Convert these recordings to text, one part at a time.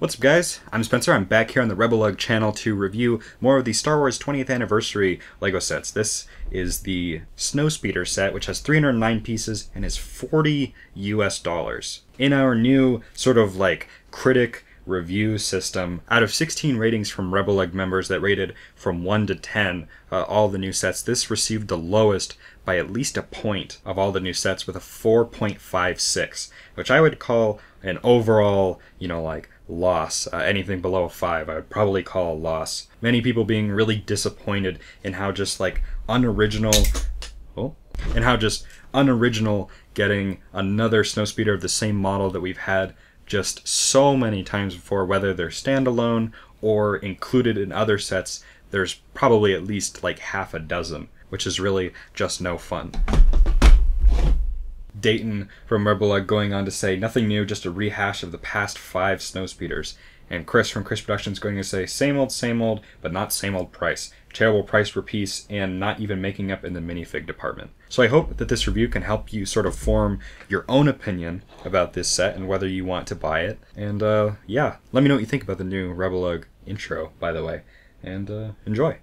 What's up guys? I'm Spencer. I'm back here on the RebelLUG channel to review more of the Star Wars 20th Anniversary LEGO sets. This is the Snowspeeder set, which has 309 pieces and is 40 US dollars. In our new sort of like critic review system, out of 16 ratings from RebelLUG members that rated from 1 to 10 uh, all the new sets, this received the lowest by at least a point of all the new sets with a 4.56, which I would call an overall, you know, like loss. Uh, anything below a 5, I would probably call a loss. Many people being really disappointed in how just like unoriginal. Oh, and how just unoriginal getting another snowspeeder of the same model that we've had just so many times before, whether they're standalone or included in other sets. There's probably at least like half a dozen, which is really just no fun. Dayton from Rebel going on to say nothing new, just a rehash of the past five snowspeeders. And Chris from Chris Productions going to say same old, same old, but not same old price. Terrible price per piece, and not even making up in the minifig department. So I hope that this review can help you sort of form your own opinion about this set and whether you want to buy it. And uh, yeah, let me know what you think about the new RebelLUG intro, by the way, and uh, enjoy.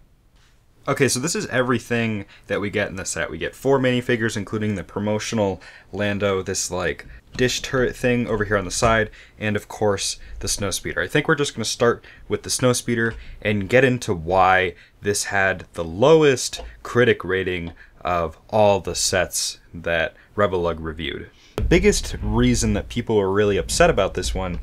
Okay, so this is everything that we get in the set. We get four minifigures, including the promotional Lando, this like dish turret thing over here on the side, and of course the snowspeeder. I think we're just going to start with the snowspeeder and get into why this had the lowest critic rating of all the sets that RebelLUG reviewed. The biggest reason that people were really upset about this one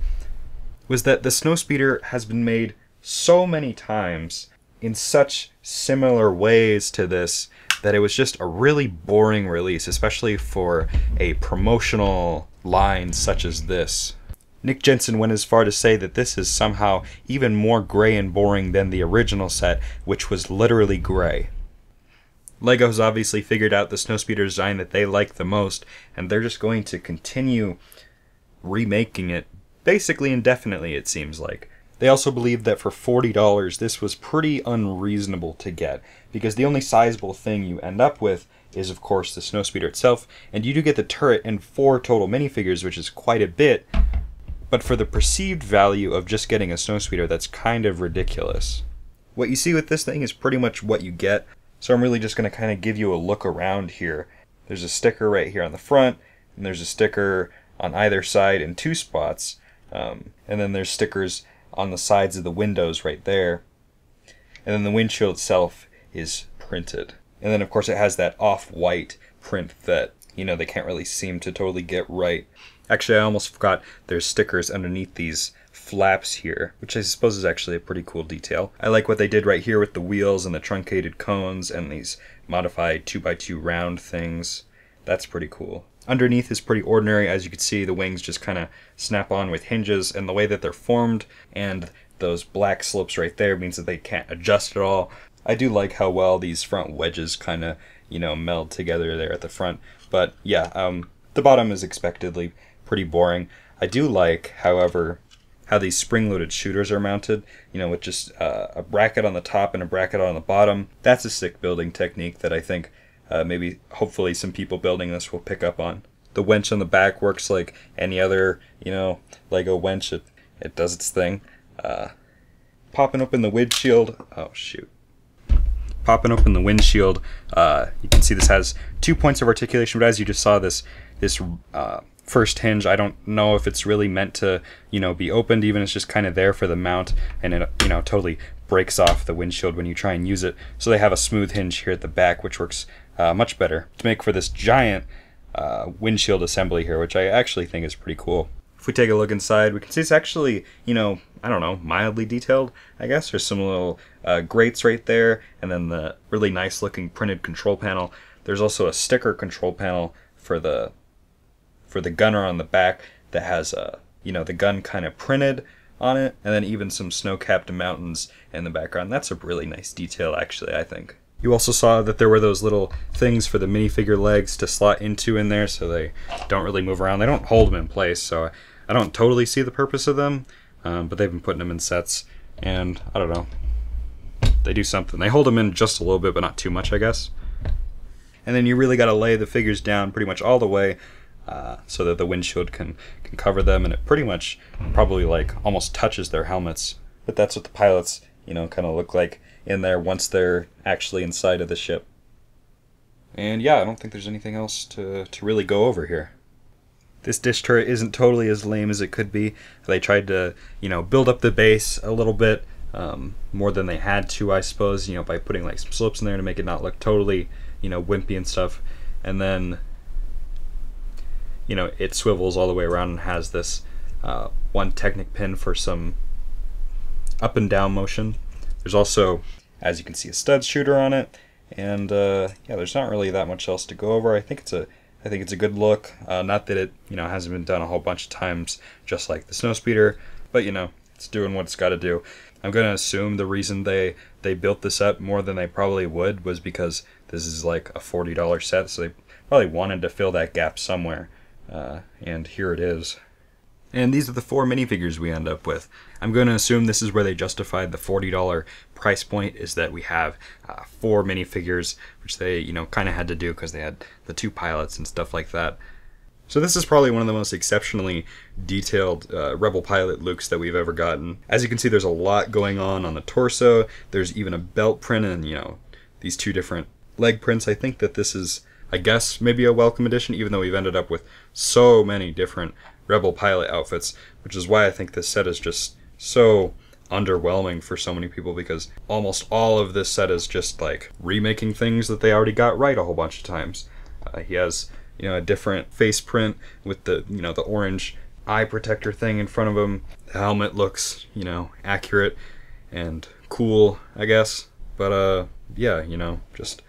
was that the snowspeeder has been made so many times in such similar ways to this that it was just a really boring release, especially for a promotional line such as this. Nick Jensen went as far to say that this is somehow even more gray and boring than the original set, which was literally gray. LEGO has obviously figured out the Snowspeeder design that they like the most, and they're just going to continue remaking it basically indefinitely, it seems like. They also believed that for $40 this was pretty unreasonable to get, because the only sizable thing you end up with is of course the snowspeeder itself, and you do get the turret and four total minifigures, which is quite a bit, but for the perceived value of just getting a snowspeeder, that's kind of ridiculous. What you see with this thing is pretty much what you get, so I'm really just going to kind of give you a look around here. There's a sticker right here on the front, and there's a sticker on either side in two spots, um, and then there's stickers on the sides of the windows right there. And then the windshield itself is printed. And then of course it has that off-white print that, you know, they can't really seem to totally get right. Actually, I almost forgot there's stickers underneath these flaps here, which I suppose is actually a pretty cool detail. I like what they did right here with the wheels and the truncated cones and these modified 2x2 round things. That's pretty cool. Underneath is pretty ordinary. As you can see, the wings just kind of snap on with hinges, and the way that they're formed and those black slopes right there means that they can't adjust at all. I do like how well these front wedges kind of, you know, meld together there at the front. But yeah, um, the bottom is expectedly pretty boring. I do like, however, how these spring-loaded shooters are mounted, you know, with just uh, a bracket on the top and a bracket on the bottom. That's a sick building technique that I think uh, maybe hopefully some people building this will pick up on. The winch on the back works like any other, you know, Lego winch. It, it does its thing. Uh, popping open the windshield. Oh, shoot. Popping open the windshield. Uh, you can see this has two points of articulation, but as you just saw, this this uh, first hinge, I don't know if it's really meant to, you know, be opened. Even it's just kind of there for the mount, and it, you know, totally breaks off the windshield when you try and use it. So they have a smooth hinge here at the back, which works uh, much better to make for this giant uh, windshield assembly here, which I actually think is pretty cool. If we take a look inside, we can see it's actually, you know, I don't know, mildly detailed, I guess. There's some little uh, grates right there, and then the really nice looking printed control panel. There's also a sticker control panel for the for the gunner on the back that has, a you know, the gun kind of printed on it, and then even some snow-capped mountains in the background. That's a really nice detail, actually, I think. You also saw that there were those little things for the minifigure legs to slot into in there so they don't really move around. They don't hold them in place, so I don't totally see the purpose of them, um, but they've been putting them in sets, and I don't know. They do something. They hold them in just a little bit, but not too much, I guess. And then you really got to lay the figures down pretty much all the way uh, so that the windshield can can cover them, and it pretty much probably like almost touches their helmets. But that's what the pilots, you know, kind of look like in there once they're actually inside of the ship. And yeah, I don't think there's anything else to, to really go over here. This dish turret isn't totally as lame as it could be. They tried to, you know, build up the base a little bit um, more than they had to, I suppose, you know, by putting like some slopes in there to make it not look totally, you know, wimpy and stuff. And then, you know, it swivels all the way around and has this uh, one Technic pin for some up and down motion. There's also, as you can see, a stud shooter on it, and uh, yeah, there's not really that much else to go over. I think it's a I think it's a good look. Uh, not that it you know hasn't been done a whole bunch of times, just like the Snowspeeder, but you know it's doing what it's got to do. I'm gonna assume the reason they they built this up more than they probably would was because this is like a forty dollar set, so they probably wanted to fill that gap somewhere, uh, and here it is. And these are the four minifigures we end up with. I'm going to assume this is where they justified the $40 price point is that we have uh, four minifigures, which they, you know, kind of had to do because they had the two pilots and stuff like that. So this is probably one of the most exceptionally detailed uh, Rebel pilot looks that we've ever gotten. As you can see, there's a lot going on on the torso. There's even a belt print and, you know, these two different leg prints. I think that this is, I guess, maybe a welcome addition, even though we've ended up with so many different Rebel pilot outfits, which is why I think this set is just so underwhelming for so many people because almost all of this set is just like remaking things that they already got right a whole bunch of times. Uh, he has you know a different face print with the you know the orange eye protector thing in front of him. The helmet looks you know accurate and cool, I guess. But uh yeah, you know just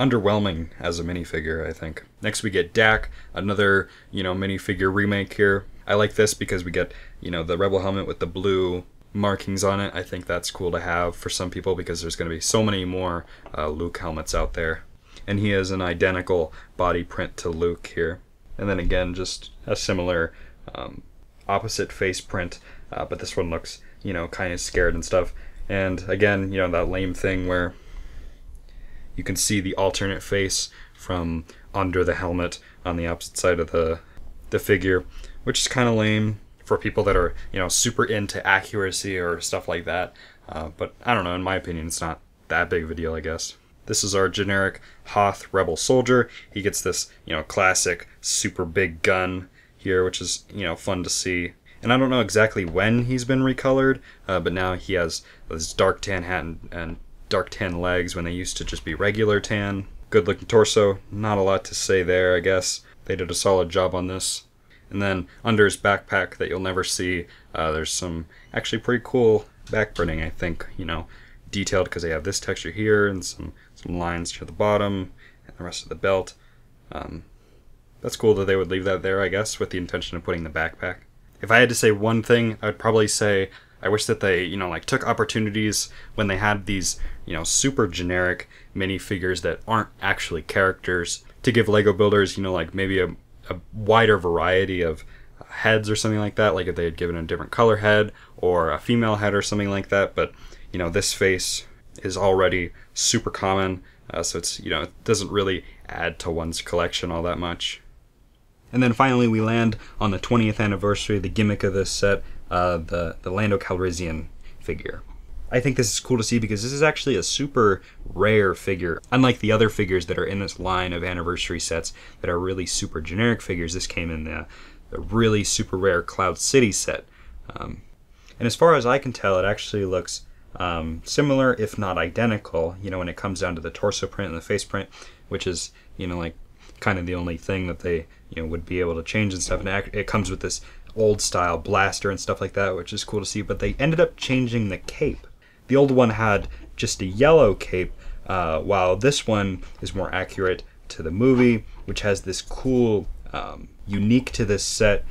underwhelming as a minifigure, I think. Next we get Dak, another, you know, minifigure remake here. I like this because we get, you know, the Rebel helmet with the blue markings on it. I think that's cool to have for some people because there's going to be so many more uh, Luke helmets out there. And he has an identical body print to Luke here. And then again, just a similar um, opposite face print, uh, but this one looks, you know, kind of scared and stuff. And again, you know, that lame thing where you can see the alternate face from under the helmet on the opposite side of the the figure, which is kind of lame for people that are you know super into accuracy or stuff like that. Uh, but I don't know. In my opinion, it's not that big of a deal. I guess. This is our generic Hoth Rebel soldier. He gets this you know classic super big gun here, which is you know fun to see. And I don't know exactly when he's been recolored, uh, but now he has this dark tan hat and, and dark tan legs when they used to just be regular tan. Good looking torso, not a lot to say there, I guess. They did a solid job on this. And then under his backpack that you'll never see, uh, there's some actually pretty cool back printing, I think, you know, detailed because they have this texture here and some, some lines to the bottom and the rest of the belt. Um, that's cool that they would leave that there, I guess, with the intention of putting the backpack. If I had to say one thing, I would probably say I wish that they, you know, like took opportunities when they had these, you know, super generic minifigures that aren't actually characters to give Lego builders, you know, like maybe a, a wider variety of heads or something like that. Like if they had given a different color head or a female head or something like that. But, you know, this face is already super common. Uh, so it's, you know, it doesn't really add to one's collection all that much. And then finally, we land on the 20th anniversary, the gimmick of this set, uh, the the Lando Calrissian figure. I think this is cool to see because this is actually a super rare figure. Unlike the other figures that are in this line of anniversary sets that are really super generic figures, this came in the, the really super rare Cloud City set. Um, and as far as I can tell, it actually looks um, similar, if not identical, you know, when it comes down to the torso print and the face print, which is, you know, like kind of the only thing that they, you know, would be able to change and stuff. And it comes with this old style blaster and stuff like that, which is cool to see. But they ended up changing the cape. The old one had just a yellow cape, uh, while this one is more accurate to the movie, which has this cool, um, unique to this set,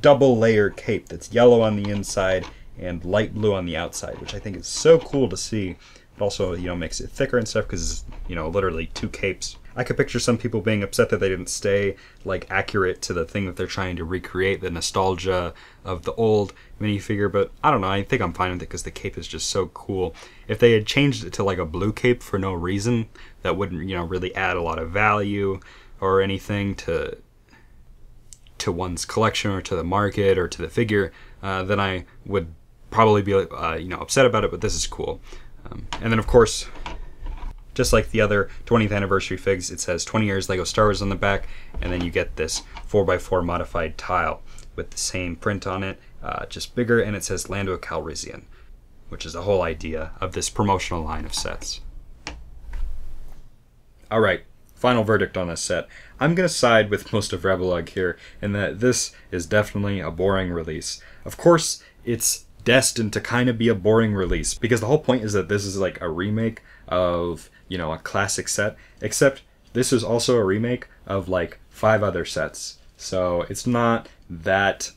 double layer cape that's yellow on the inside and light blue on the outside, which I think is so cool to see. It also, you know, makes it thicker and stuff because, you know, literally two capes I could picture some people being upset that they didn't stay like accurate to the thing that they're trying to recreate, the nostalgia of the old minifigure. But I don't know. I think I'm fine with it because the cape is just so cool. If they had changed it to like a blue cape for no reason, that wouldn't you know really add a lot of value or anything to to one's collection or to the market or to the figure, uh, then I would probably be uh, you know upset about it. But this is cool. Um, and then of course, just like the other 20th anniversary figs, it says 20 years Lego Star Wars on the back, and then you get this 4x4 modified tile with the same print on it, uh, just bigger, and it says Lando Calrissian, which is the whole idea of this promotional line of sets. All right, final verdict on this set. I'm going to side with most of RebelLUG here in that this is definitely a boring release. Of course, it's destined to kind of be a boring release because the whole point is that this is like a remake of, you know, a classic set, except this is also a remake of like five other sets. So it's not that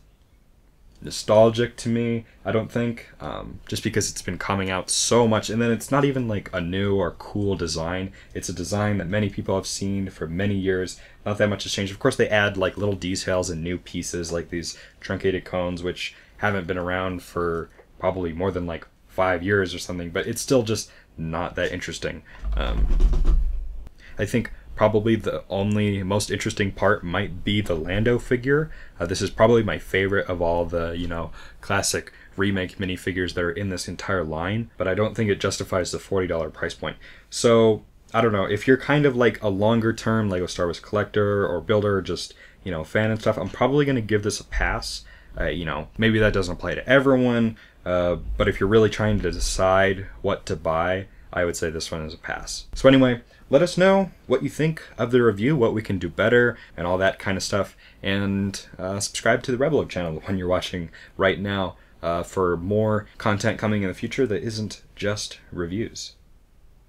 nostalgic to me. I don't think, um, just because it's been coming out so much, and then it's not even like a new or cool design. It's a design that many people have seen for many years. Not that much has changed. Of course, they add like little details and new pieces, like these truncated cones, which haven't been around for probably more than like five years or something. But it's still just not that interesting. Um, I think probably the only most interesting part might be the Lando figure. Uh, this is probably my favorite of all the, you know, classic remake minifigures that are in this entire line, but I don't think it justifies the $40 price point. So, I don't know, if you're kind of like a longer term Lego Star Wars collector or builder, just, you know, fan and stuff, I'm probably going to give this a pass. Uh, you know, maybe that doesn't apply to everyone, uh, but if you're really trying to decide what to buy, I would say this one is a pass. So, anyway, let us know what you think of the review, what we can do better, and all that kind of stuff. And uh, subscribe to the RebelLUG channel, the one you're watching right now, uh, for more content coming in the future that isn't just reviews.